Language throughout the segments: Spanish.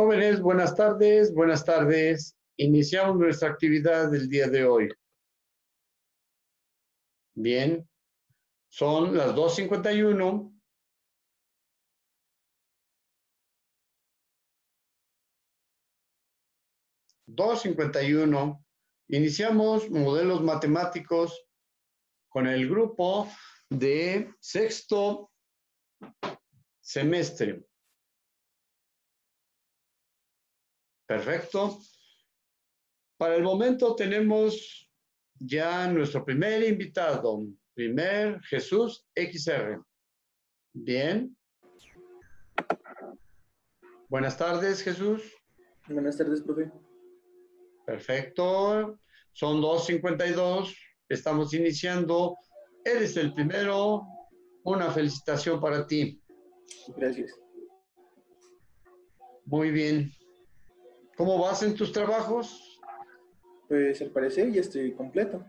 Jóvenes, buenas tardes, buenas tardes. Iniciamos nuestra actividad del día de hoy. Bien, son las 2.51. Dos cincuenta y uno. Iniciamos modelos matemáticos con el grupo de sexto semestre. Perfecto. Para el momento tenemos ya nuestro primer invitado, primer Jesús XR. Bien. Buenas tardes, Jesús. Buenas tardes, profe. Perfecto. Son 2.52. Estamos iniciando. Eres el primero. Una felicitación para ti. Gracias. Muy bien. ¿Cómo vas en tus trabajos? Pues al parecer ya estoy completo.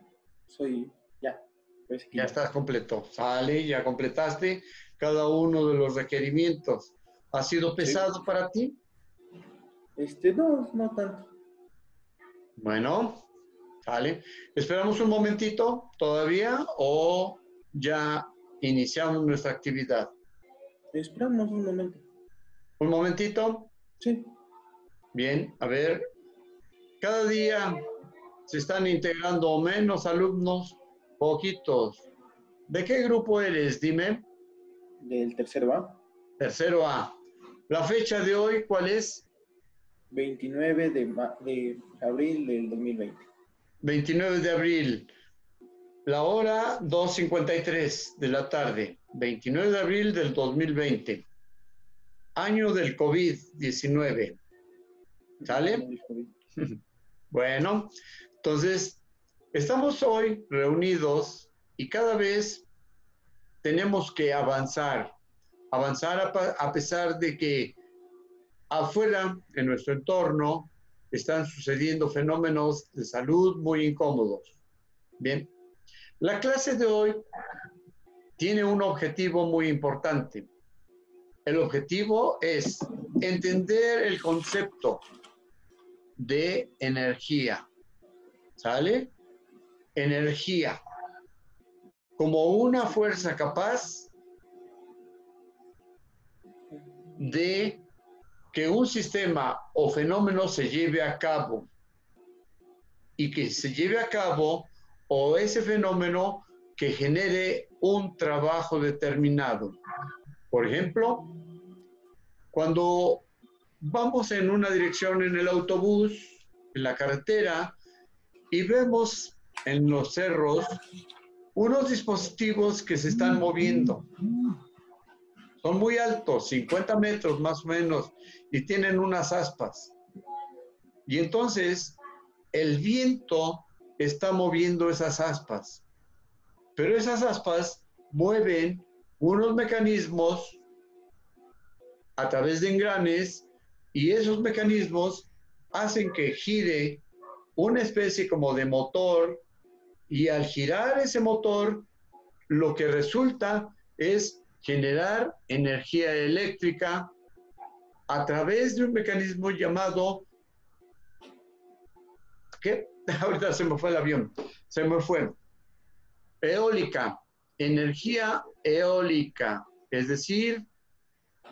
Soy ya. Pues, ya estás completo. Sale, ya completaste cada uno de los requerimientos. ¿Ha sido pesado para ti? Este, no, no tanto. Bueno, sale. Esperamos un momentito todavía o ya iniciamos nuestra actividad. Esperamos un momento. ¿Un momentito? Sí. Bien, a ver, cada día se están integrando menos alumnos, poquitos. ¿De qué grupo eres? Dime. Del tercero A. Tercero A. ¿La fecha de hoy cuál es? 29 de, de abril del 2020. 29 de abril. La hora 2.53 de la tarde. 29 de abril del 2020. Año del COVID-19. ¿Sale? Bueno, entonces, estamos hoy reunidos y cada vez tenemos que avanzar, avanzar a, pesar de que afuera, en nuestro entorno, están sucediendo fenómenos de salud muy incómodos. Bien, la clase de hoy tiene un objetivo muy importante. El objetivo es entender el concepto de energía. ¿Sale? Energía. Como una fuerza capaz de que un sistema o fenómeno se lleve a cabo y que se lleve a cabo o ese fenómeno que genere un trabajo determinado. Por ejemplo, cuando vamos en una dirección en el autobús, en la carretera, y vemos en los cerros unos dispositivos que se están moviendo. Son muy altos, 50 metros más o menos, y tienen unas aspas. Y entonces el viento está moviendo esas aspas. Pero esas aspas mueven unos mecanismos a través de engranes y esos mecanismos hacen que gire una especie como de motor y al girar ese motor lo que resulta es generar energía eléctrica a través de un mecanismo llamado ¿qué? Ahorita se me fue el avión, se me fue. Eólica, energía eólica, es decir,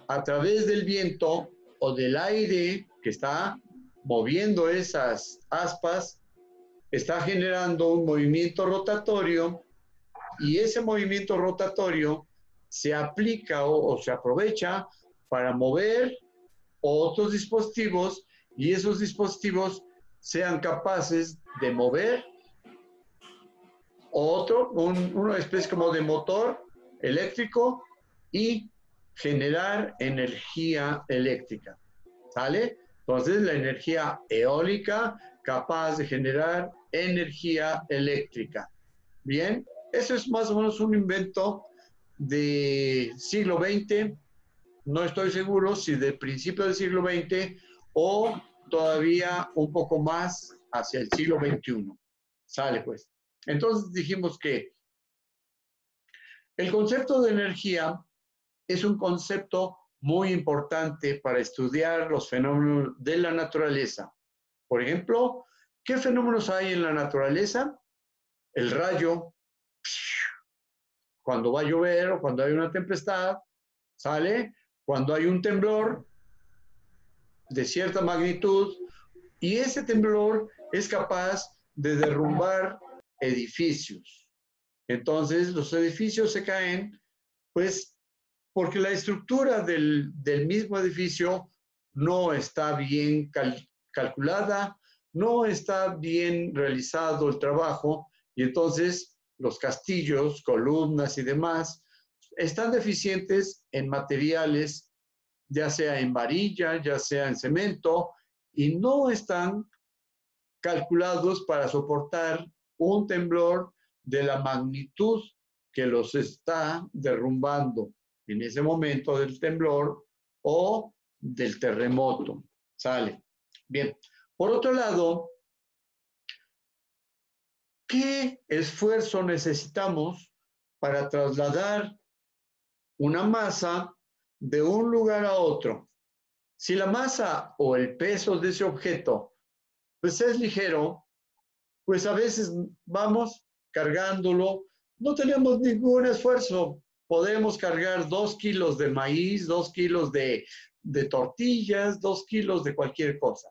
a través del viento o del aire que está moviendo esas aspas, está generando un movimiento rotatorio y ese movimiento rotatorio se aplica o, se aprovecha para mover otros dispositivos y esos dispositivos sean capaces de mover otro, una especie como de motor eléctrico y generar energía eléctrica. ¿Sale? Entonces, la energía eólica capaz de generar energía eléctrica. Bien, eso es más o menos un invento de siglo XX. No estoy seguro si de principio del siglo XX o todavía un poco más hacia el siglo XXI. Sale pues. Entonces dijimos que el concepto de energía es un concepto muy importante para estudiar los fenómenos de la naturaleza. Por ejemplo, ¿qué fenómenos hay en la naturaleza? El rayo, cuando va a llover o cuando hay una tempestad, sale, cuando hay un temblor de cierta magnitud, y ese temblor es capaz de derrumbar edificios. Entonces, los edificios se caen, pues, porque la estructura del, mismo edificio no está bien calculada, no está bien realizado el trabajo, y entonces los castillos, columnas y demás están deficientes en materiales, ya sea en varilla, ya sea en cemento, y no están calculados para soportar un temblor de la magnitud que los está derrumbando en ese momento del temblor o del terremoto. Sale. Bien. Por otro lado, ¿qué esfuerzo necesitamos para trasladar una masa de un lugar a otro? Si la masa o el peso de ese objeto pues es ligero, pues a veces vamos cargándolo, no tenemos ningún esfuerzo. Podemos cargar dos kilos de maíz, dos kilos de, de tortillas, dos kilos de cualquier cosa.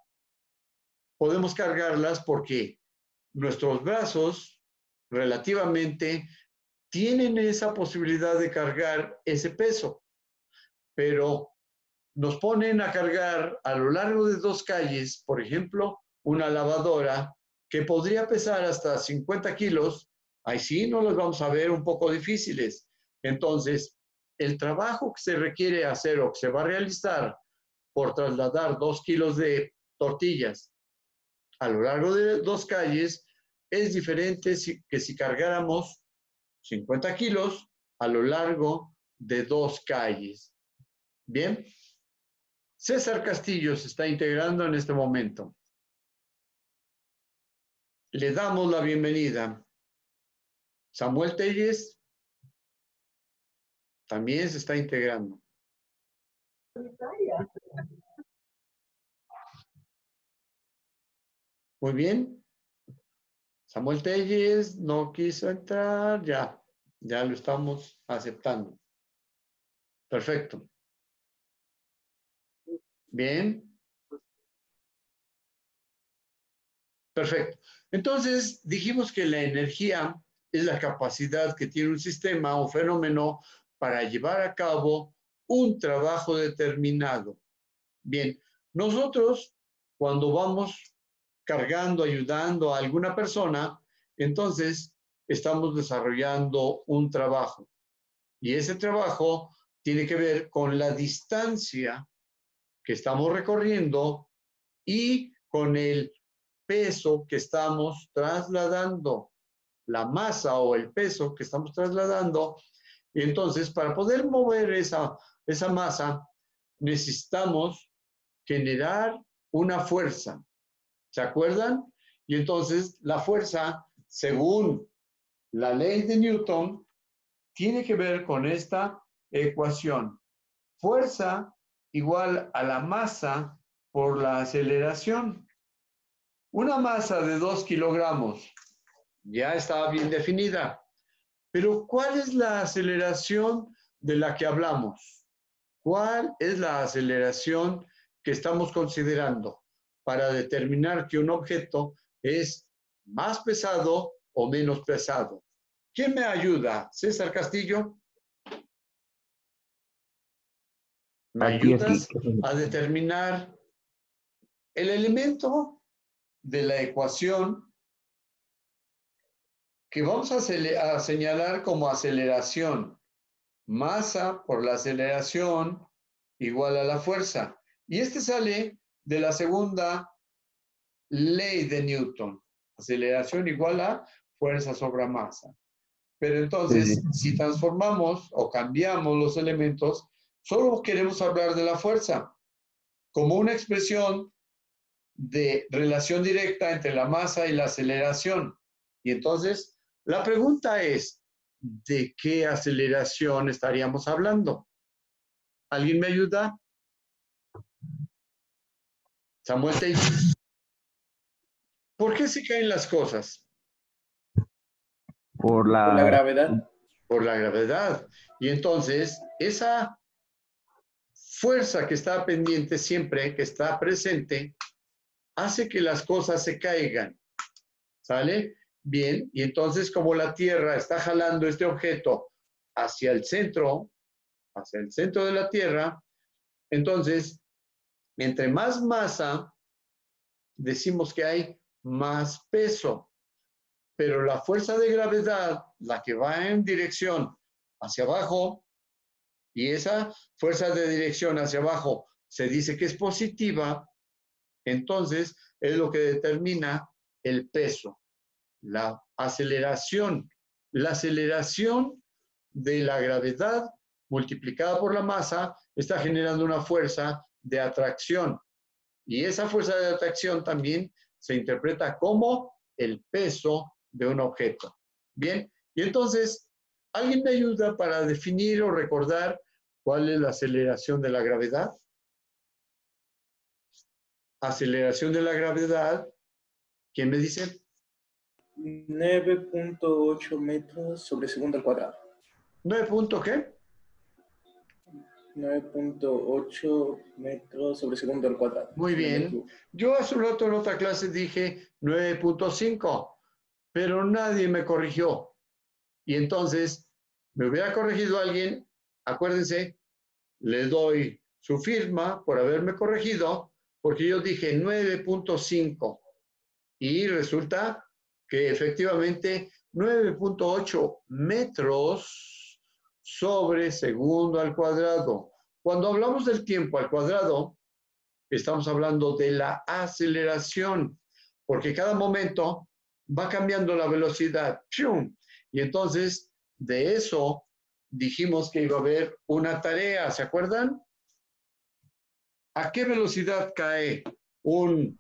Podemos cargarlas porque nuestros brazos relativamente tienen esa posibilidad de cargar ese peso, pero nos ponen a cargar a lo largo de dos calles, por ejemplo, una lavadora que podría pesar hasta 50 kilos, ahí sí nos los vamos a ver un poco difíciles. Entonces, el trabajo que se requiere hacer o que se va a realizar por trasladar dos kilos de tortillas a lo largo de dos calles es diferente que si cargáramos 50 kilos a lo largo de dos calles. Bien. César Castillo se está integrando en este momento le damos la bienvenida. Samuel Telles también se está integrando. Muy bien. Samuel Telles no quiso entrar, ya, ya lo estamos aceptando. Perfecto. Bien. Perfecto. Entonces, dijimos que la energía es la capacidad que tiene un sistema o fenómeno para llevar a cabo un trabajo determinado. Bien, nosotros cuando vamos cargando, ayudando a alguna persona, entonces estamos desarrollando un trabajo. Y ese trabajo tiene que ver con la distancia que estamos recorriendo y con el peso que estamos trasladando, la masa o el peso que estamos trasladando. Entonces, para poder mover esa, esa masa, necesitamos generar una fuerza. ¿Se acuerdan? Y entonces la fuerza, según la ley de Newton, tiene que ver con esta ecuación. Fuerza igual a la masa por la aceleración. Una masa de 2 kilogramos ya está bien definida, pero ¿cuál es la aceleración de la que hablamos? ¿Cuál es la aceleración que estamos considerando para determinar que un objeto es más pesado o menos pesado? ¿Quién me ayuda? César Castillo. ¿Me ayudas a determinar el elemento de la ecuación que vamos a, señalar como aceleración. Masa por la aceleración igual a la fuerza. Y este sale de la segunda ley de Newton. Aceleración igual a fuerza sobre masa. Pero entonces, si transformamos o cambiamos los elementos, solo queremos hablar de la fuerza como una expresión de relación directa entre la masa y la aceleración. Y entonces, la pregunta es, ¿de qué aceleración estaríamos hablando? ¿Alguien me ayuda? Samuel Davis. ¿Por qué se caen las cosas? Por la, Por la gravedad. Por la gravedad. Y entonces, esa fuerza que está pendiente siempre, que está presente, hace que las cosas se caigan. ¿Sale? Bien, y entonces como la Tierra está jalando este objeto hacia el centro, hacia el centro de la Tierra, entonces, entre más masa, decimos que hay más peso, pero la fuerza de gravedad, la que va en dirección hacia abajo, y esa fuerza de dirección hacia abajo se dice que es positiva, entonces es lo que determina el peso, la aceleración. La aceleración de la gravedad multiplicada por la masa está generando una fuerza de atracción. Y esa fuerza de atracción también se interpreta como el peso de un objeto. Bien, y entonces, ¿alguien me ayuda para definir o recordar cuál es la aceleración de la gravedad? Aceleración de la gravedad, ¿quién me dice? 9.8 metros sobre segundo al cuadrado. ¿9 punto qué? 9.8 metros sobre segundo al cuadrado. Muy bien. Yo hace un rato en otra clase dije 9.5, pero nadie me corrigió. Y entonces, me hubiera corregido alguien, acuérdense, le doy su firma por haberme corregido, porque yo dije 9.5. Y resulta que efectivamente 9.8 metros sobre segundo al cuadrado. Cuando hablamos del tiempo al cuadrado, estamos hablando de la aceleración, porque cada momento va cambiando la velocidad. Y entonces, de eso dijimos que iba a haber una tarea, ¿se acuerdan? ¿A qué velocidad cae un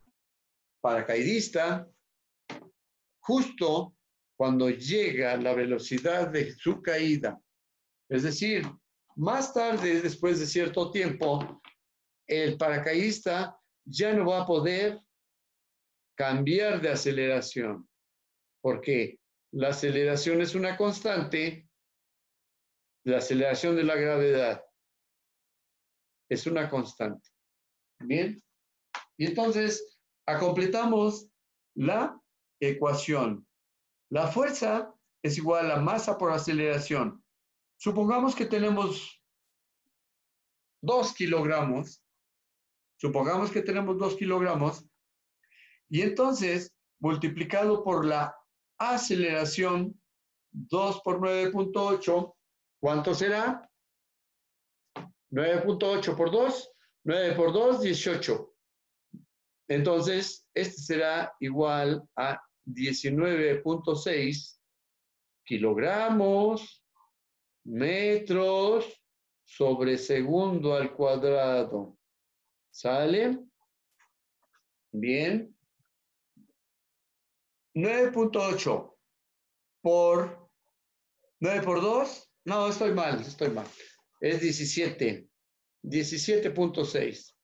paracaidista? Justo cuando llega la velocidad de su caída. Es decir, más tarde, después de cierto tiempo, el paracaidista ya no va a poder cambiar de aceleración, porque la aceleración es una constante, la aceleración de la gravedad es una constante. Bien, y entonces completamos la ecuación. La fuerza es igual a masa por aceleración. Supongamos que tenemos dos kilogramos. Supongamos que tenemos dos kilogramos. Y entonces, multiplicado por la aceleración, 2 por 9.8, ¿cuánto será? 9.8 por 2, 9 por 2, 18. Entonces, este será igual a 19.6 kilogramos metros sobre segundo al cuadrado. ¿Sale? Bien. 9.8 por 9 por 2. No, estoy mal, estoy mal. Es 17. 17.6.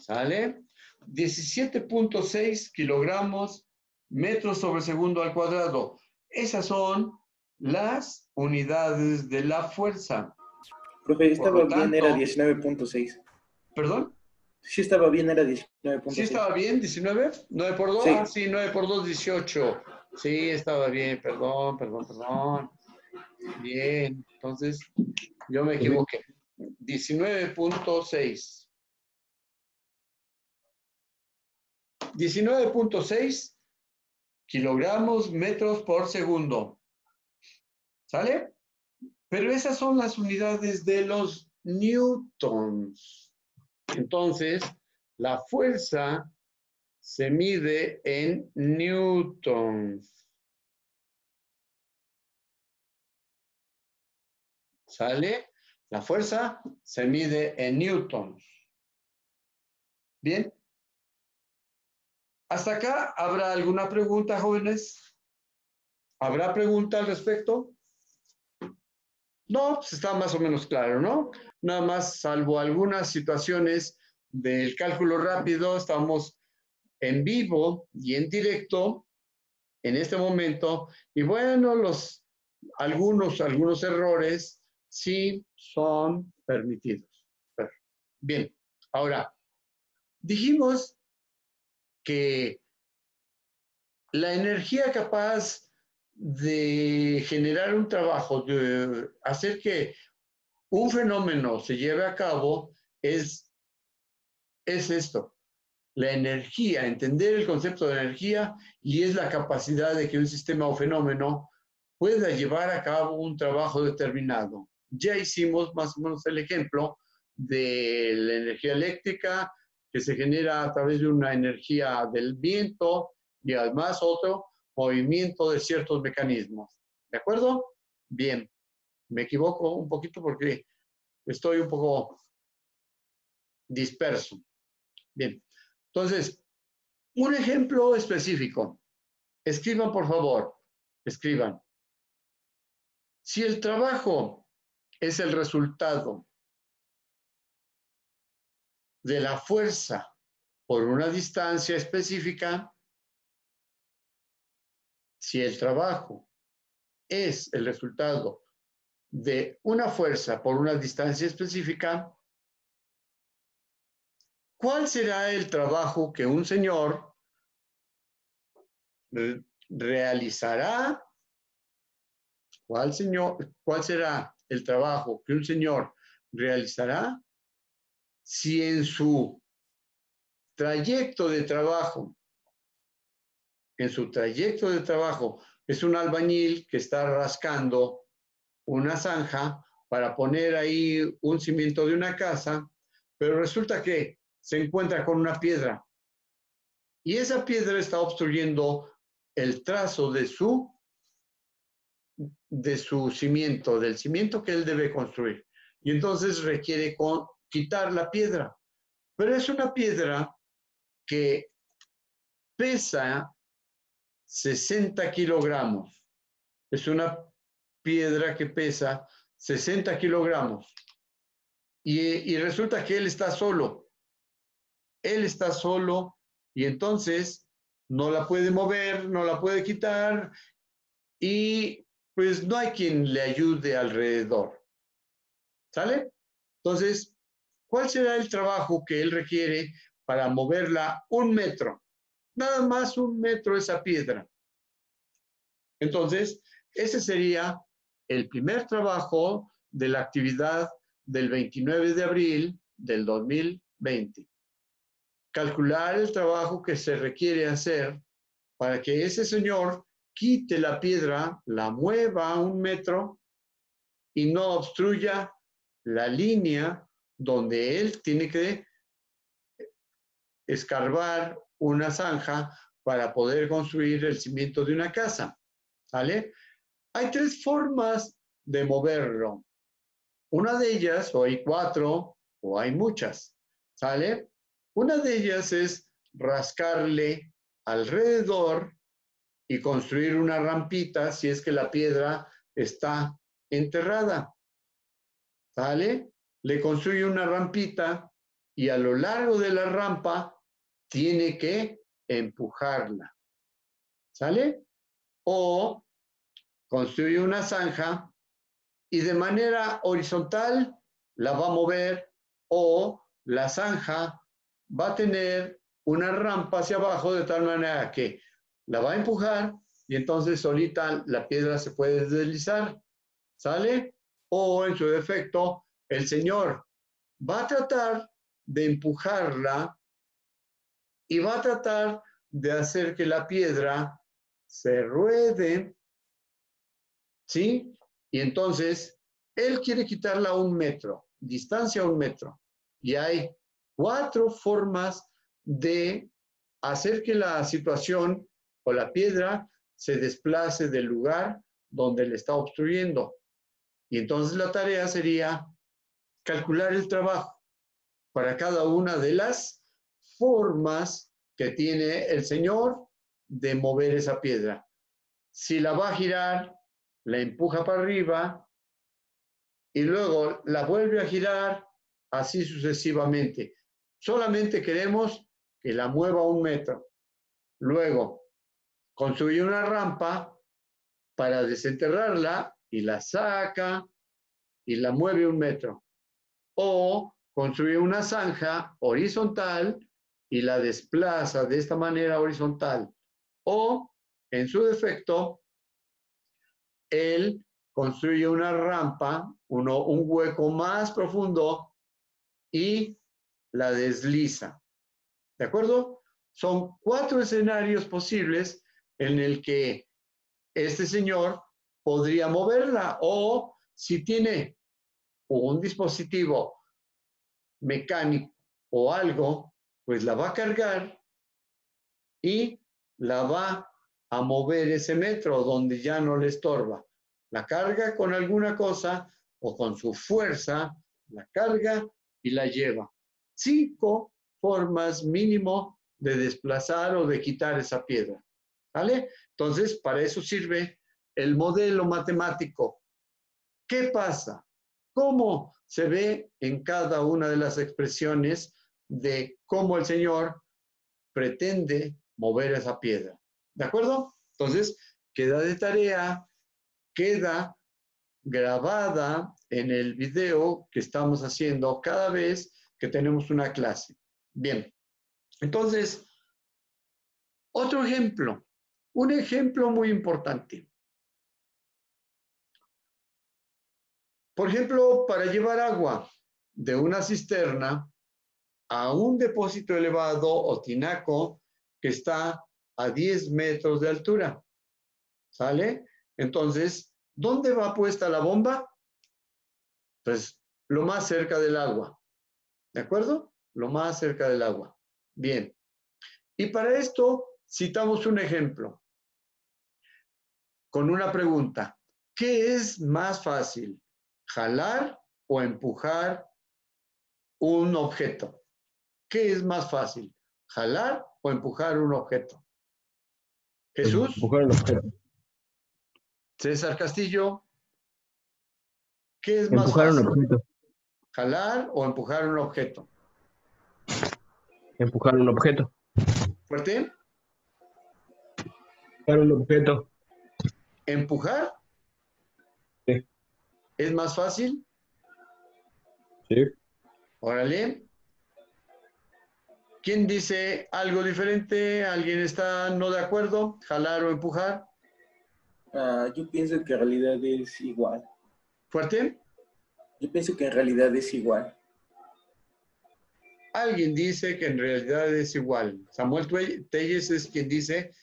¿Sale? 17.6 kilogramos metros sobre segundo al cuadrado. Esas son las unidades de la fuerza. Profe, estaba bien, era tanto- 19.6. ¿Perdón? Sí, estaba bien, era 19.6. ¿Sí estaba bien? ¿19? ¿9 por 2? Sí. Ah, sí, 9 por 2, 18. Sí, estaba bien, perdón, perdón, perdón. Bien, entonces yo me equivoqué. 19.6. 19.6 kilogramos metros por segundo. ¿Sale? Pero esas son las unidades de los newtons. Entonces, la fuerza se mide en newtons. ¿Sale? La fuerza se mide en newtons. Bien. ¿Hasta acá habrá alguna pregunta, jóvenes? ¿Habrá pregunta al respecto? No, pues está más o menos claro, ¿no? Nada más, salvo algunas situaciones del cálculo rápido, estamos en vivo y en directo en este momento. Y bueno, los algunos, algunos errores sí son permitidos. Bien, ahora, dijimos que la energía capaz de generar un trabajo, de hacer que un fenómeno se lleve a cabo, es, es esto, la energía, entender el concepto de energía y es la capacidad de que un sistema o fenómeno pueda llevar a cabo un trabajo determinado. Ya hicimos más o menos el ejemplo de la energía eléctrica que se genera a través de una energía del viento y además otro movimiento de ciertos mecanismos. ¿De acuerdo? Bien, me equivoco un poquito porque estoy un poco disperso. Bien, entonces, un ejemplo específico. Escriban, por favor, escriban. Si el trabajo es el resultado de la fuerza por una distancia específica, si el trabajo es el resultado de una fuerza por una distancia específica, ¿cuál será el trabajo que un señor realizará? ¿Cuál, señor, ¿Cuál será el trabajo que un señor realizará si en su trayecto de trabajo, en su trayecto de trabajo, es un albañil que está rascando una zanja para poner ahí un cimiento de una casa, pero resulta que se encuentra con una piedra y esa piedra está obstruyendo el trazo de su de su cimiento, del cimiento que él debe construir. Y entonces requiere quitar la piedra. Pero es una piedra que pesa 60 kilogramos. Es una piedra que pesa 60 kilogramos. Y, resulta que él está solo. Él está solo y entonces no la puede mover, no la puede quitar y pues no hay quien le ayude alrededor. ¿Sale? Entonces, ¿Cuál será el trabajo que él requiere para moverla un metro? Nada más un metro esa piedra. Entonces, ese sería el primer trabajo de la actividad del 29 de abril del 2020. Calcular el trabajo que se requiere hacer para que ese señor quite la piedra, la mueva un metro y no obstruya la línea donde él tiene que escarbar una zanja para poder construir el cimiento de una casa. ¿Sale? Hay tres formas de moverlo. Una de ellas, o hay cuatro, o hay muchas. ¿Sale? Una de ellas es rascarle alrededor y construir una rampita si es que la piedra está enterrada. ¿Sale? Le construye una rampita y a lo largo de la rampa tiene que empujarla. ¿Sale? O construye una zanja y de manera horizontal la va a mover o la zanja va a tener una rampa hacia abajo de tal manera que la va a empujar y entonces solita la piedra se puede deslizar. ¿Sale? O en su defecto el Señor va a tratar de empujarla y va a tratar de hacer que la piedra se ruede, ¿sí? Y entonces, Él quiere quitarla un metro, distancia un metro. Y hay cuatro formas de hacer que la situación o la piedra se desplace del lugar donde le está obstruyendo. Y entonces la tarea sería calcular el trabajo para cada una de las formas que tiene el Señor de mover esa piedra. Si la va a girar, la empuja para arriba, y luego la vuelve a girar así sucesivamente. Solamente queremos que la mueva un metro. Luego, construye una rampa para desenterrarla y la saca y la mueve un metro. O construye una zanja horizontal y la desplaza de esta manera horizontal. O, en su defecto, él construye una rampa, uno, un hueco más profundo y la desliza. ¿De acuerdo? Son cuatro escenarios posibles en el que este señor podría moverla o si tiene un dispositivo mecánico o algo, pues la va a cargar y la va a mover ese metro donde ya no le estorba. La carga con alguna cosa o con su fuerza, la carga y la lleva. Cinco formas mínimo de desplazar o de quitar esa piedra. ¿Vale? Entonces, para eso sirve el modelo matemático. ¿Qué pasa? ¿Cómo se ve en cada una de las expresiones de cómo el Señor pretende mover esa piedra? ¿De acuerdo? Entonces, queda de tarea, queda grabada en el video que estamos haciendo cada vez que tenemos una clase. Bien, entonces, otro ejemplo, un ejemplo muy importante. Por ejemplo, para llevar agua de una cisterna a un depósito elevado o tinaco que está a 10 metros de altura. ¿Sale? Entonces, ¿dónde va puesta la bomba? Pues lo más cerca del agua. ¿De acuerdo? Lo más cerca del agua. Bien. Y para esto citamos un ejemplo con una pregunta. ¿Qué es más fácil? ¿Jalar o empujar un objeto? ¿Qué es más fácil? ¿Jalar o empujar un objeto? Jesús. Empujar un objeto. César Castillo. ¿Qué es más Empujar fácil? un objeto. ¿Jalar o empujar un objeto? Empujar un objeto. ¿Fuerte? Empujar un objeto. ¿Empujar? ¿Es más fácil? Sí. Órale. ¿Quién dice algo diferente? ¿Alguien está no de acuerdo? ¿Jalar o empujar? Ah, yo pienso que en realidad es igual. ¿Fuerte? Yo pienso que en realidad es igual. Alguien dice que en realidad es igual. Samuel Telles es quien dice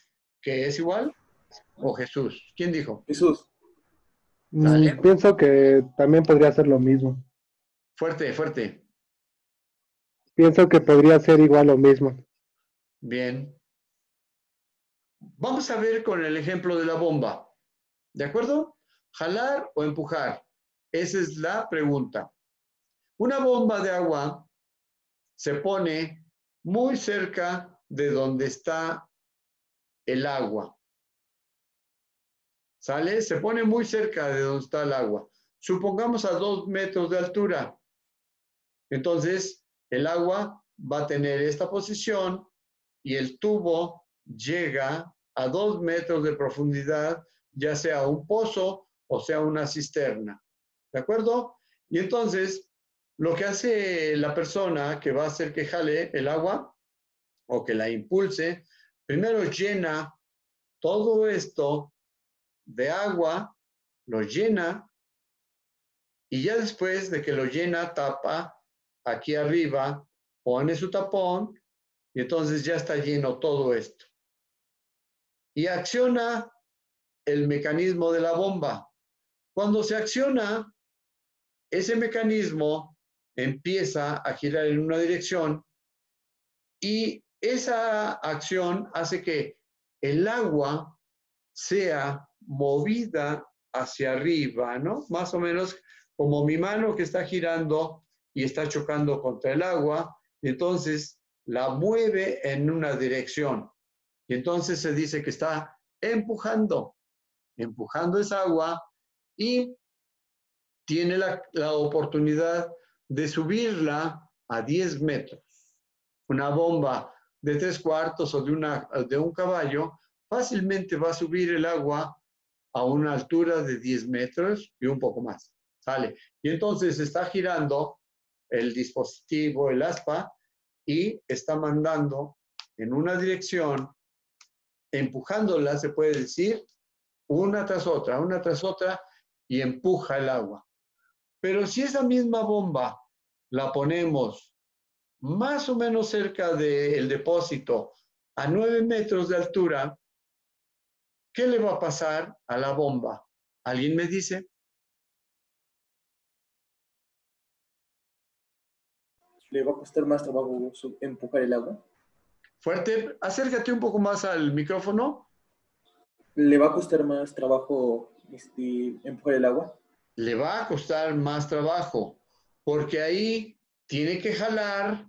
que es igual. ¿O Jesús? ¿Quién dijo? Jesús, Mm. Pienso que también podría ser lo mismo. Fuerte, fuerte. Pienso que podría ser igual lo mismo. Bien. Vamos a ver con el ejemplo de la bomba. ¿De acuerdo? ¿Jalar o empujar? Esa es la pregunta. Una bomba de agua se pone muy cerca de donde está el agua. ¿Sale? Se pone muy cerca de donde está el agua. Supongamos a dos metros de altura. Entonces, el agua va a tener esta posición y el tubo llega a dos metros de profundidad, ya sea un pozo o sea una cisterna. ¿De acuerdo? Y entonces, lo que hace la persona que va a hacer que jale el agua o que la impulse, primero llena todo esto de agua, lo llena y ya después de que lo llena, tapa aquí arriba, pone su tapón y entonces ya está lleno todo esto. Y acciona el mecanismo de la bomba. Cuando se acciona, ese mecanismo empieza a girar en una dirección y esa acción hace que el agua sea movida hacia arriba, ¿no? Más o menos como mi mano que está girando y está chocando contra el agua, entonces la mueve en una dirección. Y entonces se dice que está empujando, empujando esa agua y tiene la, la oportunidad de subirla a 10 metros. Una bomba de tres cuartos o de, una, de un caballo fácilmente va a subir el agua a una altura de 10 metros y un poco más. ¿Sale? Y entonces está girando el dispositivo, el aspa, y está mandando en una dirección, empujándola, se puede decir, una tras otra, una tras otra, y empuja el agua. Pero si esa misma bomba la ponemos más o menos cerca del depósito, a 9 metros de altura, ¿qué le va a pasar a la bomba? ¿Alguien me dice? ¿Le va a costar más trabajo empujar el agua? Fuerte, acércate un poco más al micrófono. ¿Le va a costar más trabajo este, empujar el agua? Le va a costar más trabajo, porque ahí tiene que jalar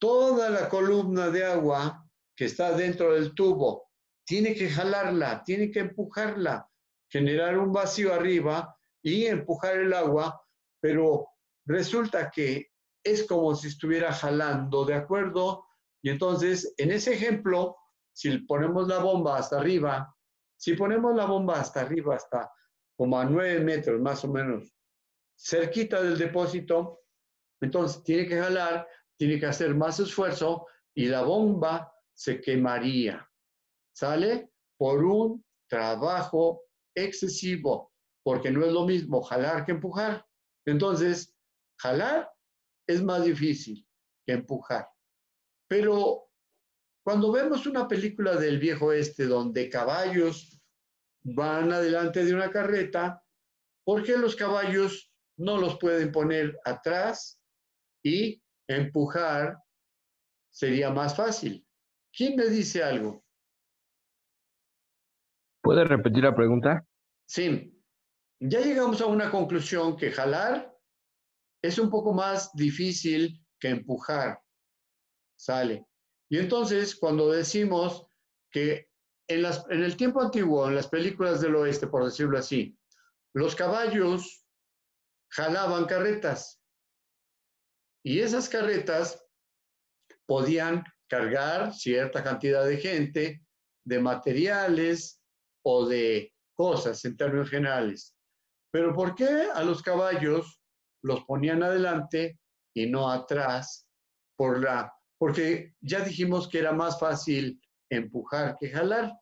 toda la columna de agua que está dentro del tubo. Tiene que jalarla, tiene que empujarla, generar un vacío arriba y empujar el agua, pero resulta que es como si estuviera jalando, ¿de acuerdo? Y entonces, en ese ejemplo, si ponemos la bomba hasta arriba, si ponemos la bomba hasta arriba, hasta como a nueve metros más o menos, cerquita del depósito, entonces tiene que jalar, tiene que hacer más esfuerzo y la bomba se quemaría. ¿Sale? Por un trabajo excesivo, porque no es lo mismo jalar que empujar. Entonces, jalar es más difícil que empujar. Pero cuando vemos una película del viejo este donde caballos van adelante de una carreta, ¿por qué los caballos no los pueden poner atrás y empujar? Sería más fácil. ¿Quién me dice algo? ¿Puede repetir la pregunta? Sí, ya llegamos a una conclusión que jalar es un poco más difícil que empujar. Sale. Y entonces, cuando decimos que en, las, en el tiempo antiguo, en las películas del oeste, por decirlo así, los caballos jalaban carretas. Y esas carretas podían cargar cierta cantidad de gente, de materiales o de cosas en términos generales. Pero ¿por qué a los caballos los ponían adelante y no atrás? Por la, porque ya dijimos que era más fácil empujar que jalar.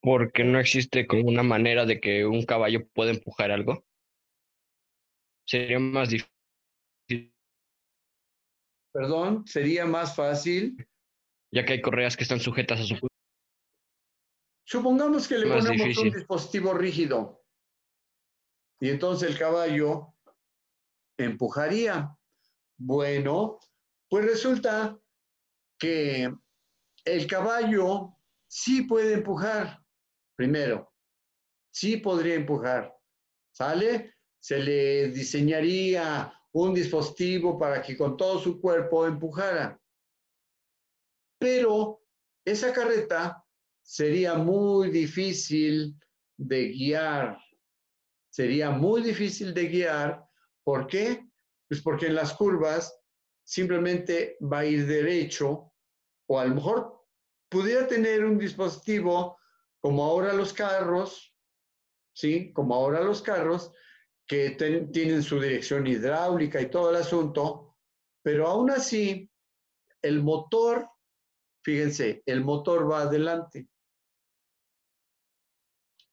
Porque no existe como una manera de que un caballo pueda empujar algo. Sería más difícil. Perdón, sería más fácil. Ya que hay correas que están sujetas a su. Supongamos que le Más ponemos un dispositivo rígido y entonces el caballo empujaría. Bueno, pues resulta que el caballo sí puede empujar. Primero, sí podría empujar. ¿Sale? Se le diseñaría un dispositivo para que con todo su cuerpo empujara. Pero esa carreta sería muy difícil de guiar. Sería muy difícil de guiar. ¿Por qué? Pues porque en las curvas simplemente va a ir derecho o a lo mejor pudiera tener un dispositivo como ahora los carros, ¿sí? Como ahora los carros que tienen su dirección hidráulica y todo el asunto, pero aún así el motor, fíjense, el motor va adelante.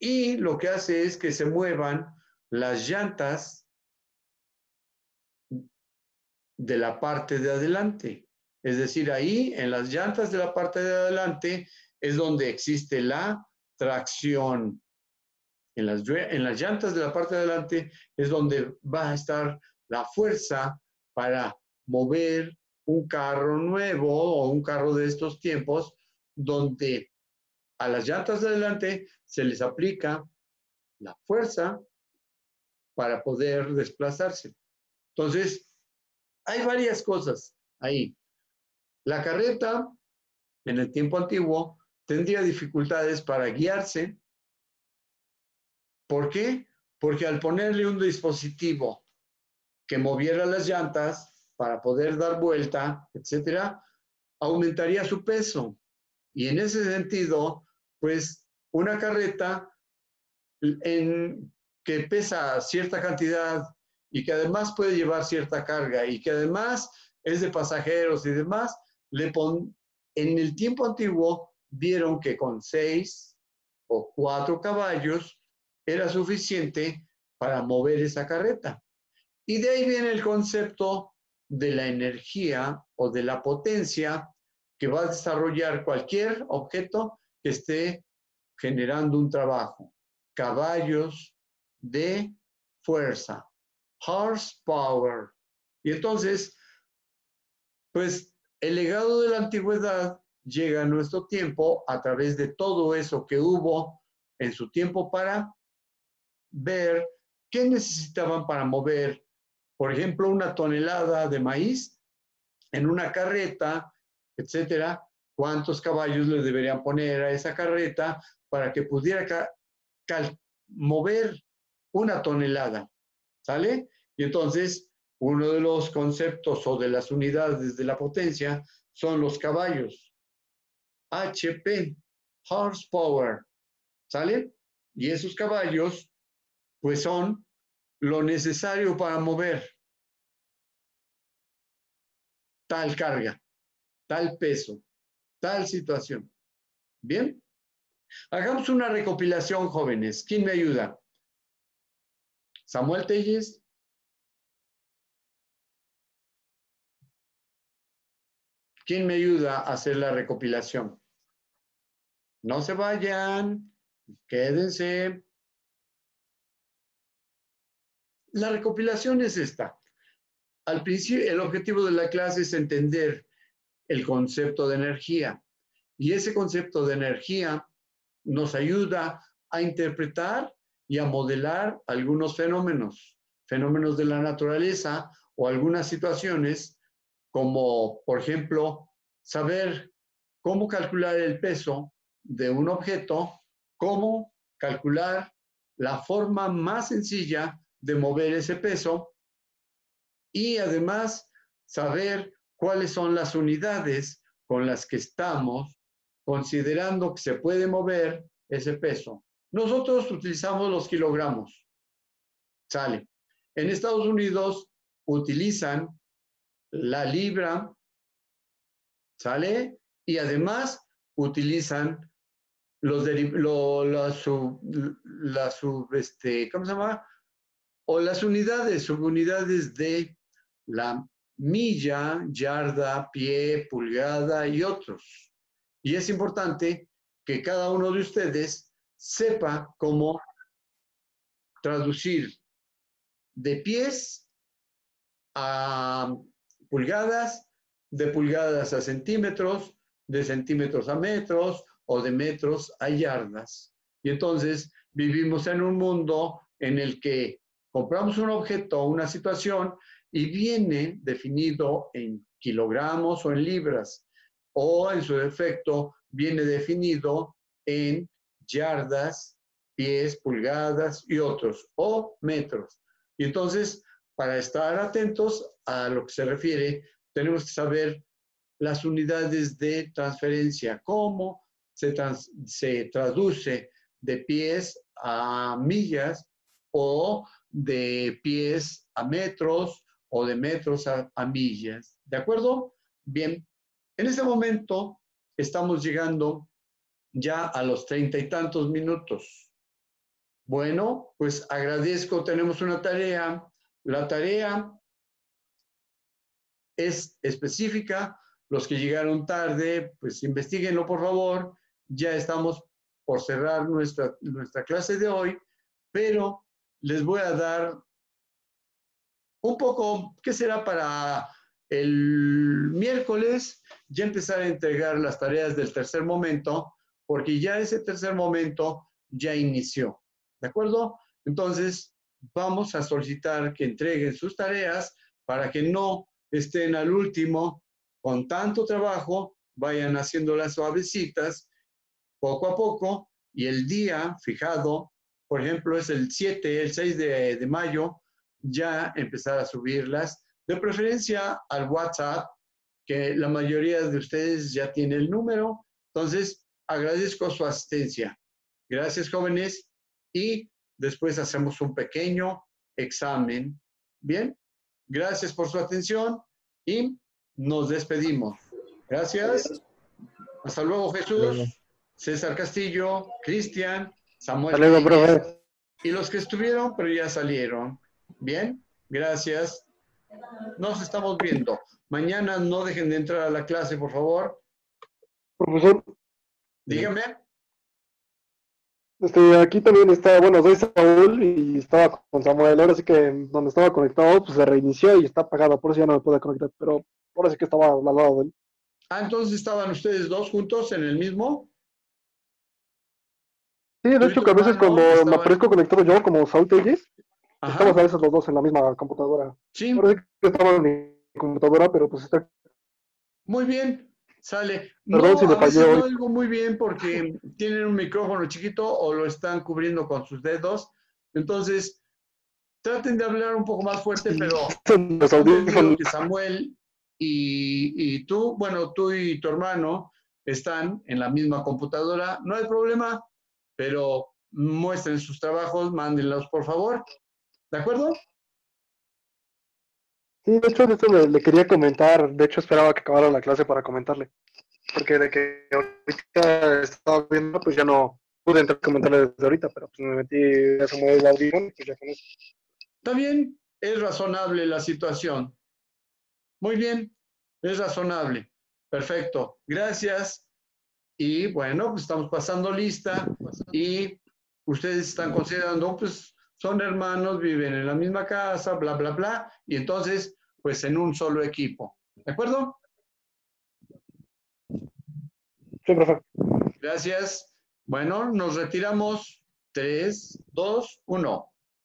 Y lo que hace es que se muevan las llantas de la parte de adelante. Es decir, ahí en las llantas de la parte de adelante es donde existe la tracción. En las, en las llantas de la parte de adelante es donde va a estar la fuerza para mover un carro nuevo o un carro de estos tiempos, donde a las llantas de adelante se les aplica la fuerza para poder desplazarse. Entonces, hay varias cosas ahí. La carreta, en el tiempo antiguo, tendría dificultades para guiarse. ¿Por qué? porque al ponerle un dispositivo que moviera las llantas para poder dar vuelta, etcétera, aumentaría su peso. Y en ese sentido, pues una carreta que pesa cierta cantidad y que además puede llevar cierta carga y que además es de pasajeros y demás, le pon, en el tiempo antiguo vieron que con seis o cuatro caballos era suficiente para mover esa carreta. Y de ahí viene el concepto de la energía o de la potencia que va a desarrollar cualquier objeto que esté generando un trabajo. Caballos de fuerza, horsepower. Y entonces, pues el legado de la antigüedad llega a nuestro tiempo a través de todo eso que hubo en su tiempo para ver qué necesitaban para mover, por ejemplo, una tonelada de maíz en una carreta, etcétera, cuántos caballos le deberían poner a esa carreta para que pudiera mover una tonelada, ¿sale? Y entonces, uno de los conceptos o de las unidades de la potencia son los caballos. HP, horsepower, ¿sale? Y esos caballos, pues son lo necesario para mover tal carga, tal peso, tal situación. ¿Bien? Hagamos una recopilación, jóvenes. ¿Quién me ayuda? Samuel Telles. ¿Quién me ayuda a hacer la recopilación? No se vayan, quédense. La recopilación es esta. Al principio, el objetivo de la clase es entender el concepto de energía. Y ese concepto de energía nos ayuda a interpretar y a modelar algunos fenómenos, fenómenos de la naturaleza o algunas situaciones, como por ejemplo saber cómo calcular el peso de un objeto, cómo calcular la forma más sencilla de mover ese peso y además saber cuáles son las unidades con las que estamos considerando que se puede mover ese peso. Nosotros utilizamos los kilogramos. Sale. En Estados Unidos utilizan la libra, ¿sale? Y además utilizan los lo, la, sub, la sub, este, ¿cómo se llama? O las unidades, subunidades de la milla, yarda, pie, pulgada y otros. Y es importante que cada uno de ustedes sepa cómo traducir de pies a pulgadas, de pulgadas a centímetros, de centímetros a metros o de metros a yardas. Y entonces vivimos en un mundo en el que compramos un objeto una situación y viene definido en kilogramos o en libras o en su defecto viene definido en yardas, pies, pulgadas y otros, o metros. Y entonces, para estar atentos a lo que se refiere, tenemos que saber las unidades de transferencia, cómo se, se traduce de pies a millas o de pies a metros o de metros a, a millas. ¿De acuerdo? Bien, en este momento estamos llegando ya a los treinta y tantos minutos. Bueno, pues agradezco, tenemos una tarea. La tarea es específica. Los que llegaron tarde, pues investiguenlo por favor. Ya estamos por cerrar nuestra, nuestra clase de hoy, pero les voy a dar un poco, ¿qué será para el miércoles ya empezar a entregar las tareas del tercer momento, porque ya ese tercer momento ya inició. ¿De acuerdo? Entonces, vamos a solicitar que entreguen sus tareas para que no estén al último con tanto trabajo, vayan haciendo las suavecitas poco a poco y el día fijado por ejemplo, es el 7, el 6 de, de mayo, ya empezar a subirlas, de preferencia al WhatsApp, que la mayoría de ustedes ya tiene el número. Entonces, agradezco su asistencia. Gracias, jóvenes. Y después hacemos un pequeño examen. Bien, gracias por su atención y nos despedimos. Gracias. Hasta luego, Jesús, César Castillo, Cristian, Samuel. Hasta luego, profe. Y los que estuvieron, pero ya salieron. Bien, gracias. Nos estamos viendo. Mañana no dejen de entrar a la clase, por favor. Profesor, Dígame. este, aquí también está, bueno, soy Saúl y estaba con Samuel. Ahora sí que donde estaba conectado, pues se reinició y está apagado, por eso ya no me pude conectar. Pero ahora sí que estaba al lado de él. Ah, entonces estaban ustedes dos juntos en el mismo. Sí, ¿Tú de hecho que a veces cuando me aparezco conectado yo como Saúl Telles, estamos a Ajá. veces los dos en la misma computadora. Sí, Ahora sí que estaba en mi computadora, pero pues está muy bien. Sale. Perdón no, si me a veces no oigo muy bien porque tienen un micrófono chiquito o lo están cubriendo con sus dedos. Entonces, traten de hablar un poco más fuerte, pero que Samuel y, y tú, bueno, tú y tu hermano están en la misma computadora. No hay problema, pero muestren sus trabajos, mándenlos por favor. ¿De acuerdo? Sí, de hecho, de esto le, le quería comentar. De hecho, esperaba que acabara la clase para comentarle. Porque de que ahorita estaba viendo, pues ya no pude entrar a comentarle desde ahorita, pero pues me metí a Samuel el audífono y pues ya con eso. Está bien, es razonable la situación. Muy bien, es razonable. Perfecto, gracias. Y bueno, pues estamos pasando lista y ustedes están considerando, pues son hermanos, viven en la misma casa, bla, bla, bla, y entonces, pues en un solo equipo. ¿De acuerdo? Sí, profe. Gracias. Bueno, nos retiramos. Tres, dos, uno.